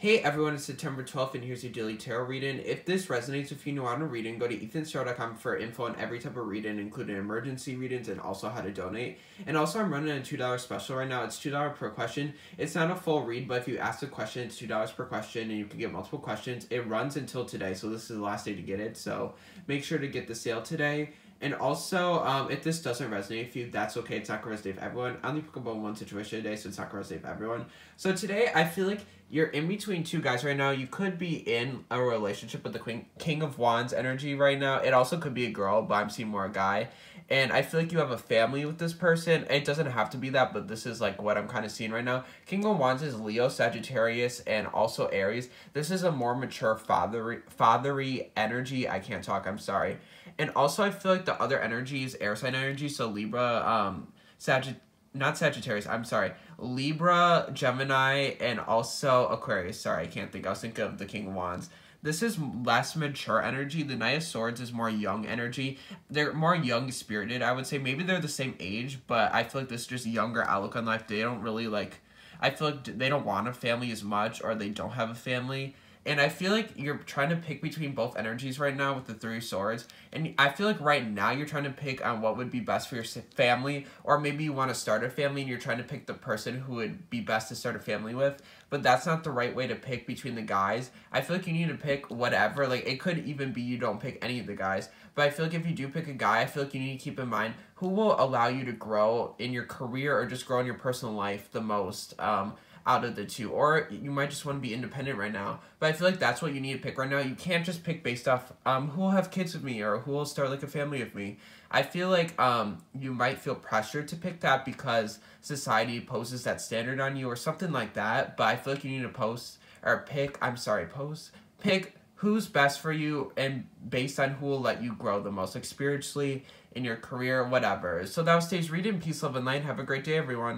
Hey everyone, it's September 12th and here's your daily tarot reading. If this resonates with you and want a reading, go to ethanstarot.com for info on every type of reading, including emergency readings and also how to donate. And also I'm running a $2 special right now. It's $2 per question. It's not a full read, but if you ask a question, it's $2 per question and you can get multiple questions. It runs until today, so this is the last day to get it. So make sure to get the sale today. And also, um, if this doesn't resonate with you, that's okay. It's not going to resonate with everyone. I only pick up on one situation day, so it's not going to resonate with everyone. So today, I feel like you're in between two guys right now. You could be in a relationship with the Queen, King of Wands energy right now. It also could be a girl, but I'm seeing more a guy. And I feel like you have a family with this person. It doesn't have to be that, but this is like what I'm kind of seeing right now. King of Wands is Leo, Sagittarius, and also Aries. This is a more mature fatherly, fatherly energy. I can't talk, I'm sorry. And also, I feel like the other energy is air sign energy. So Libra, um, Sagittarius, not Sagittarius, I'm sorry. Libra, Gemini, and also Aquarius. Sorry, I can't think. I was thinking of the King of Wands. This is less mature energy. The Knight of Swords is more young energy. They're more young spirited, I would say. Maybe they're the same age, but I feel like this is just younger outlook on life. They don't really like. I feel like they don't want a family as much, or they don't have a family and I feel like you're trying to pick between both energies right now with the three swords. And I feel like right now you're trying to pick on what would be best for your family. Or maybe you want to start a family and you're trying to pick the person who would be best to start a family with. But that's not the right way to pick between the guys. I feel like you need to pick whatever. Like it could even be you don't pick any of the guys. But I feel like if you do pick a guy, I feel like you need to keep in mind who will allow you to grow in your career or just grow in your personal life the most. Um, out of the two. Or you might just want to be independent right now. But I feel like that's what you need to pick right now. You can't just pick based off um, who will have kids with me or who will start like a family with me. I feel like um, you might feel pressured to pick that because society poses that standard on you or something like that. But I feel like you need to post or pick, I'm sorry, post, pick who's best for you and based on who will let you grow the most, like spiritually, in your career, whatever. So that was today's reading. Peace, love, and light. Have a great day, everyone.